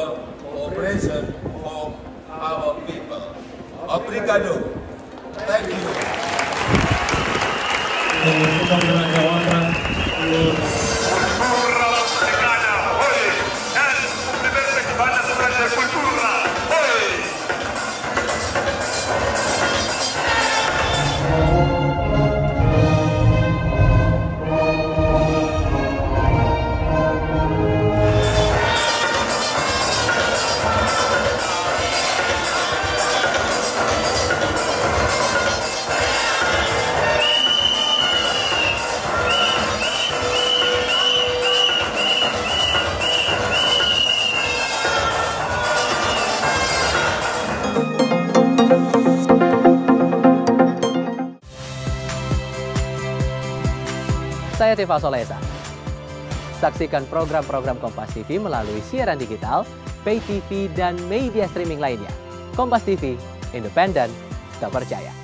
for cooperation for our people. Obrigado. Thank you. Saya Tifa Solesa. Saksikan program-program Kompas TV melalui siaran digital, pay TV, dan media streaming lainnya. Kompas TV, independen, terpercaya.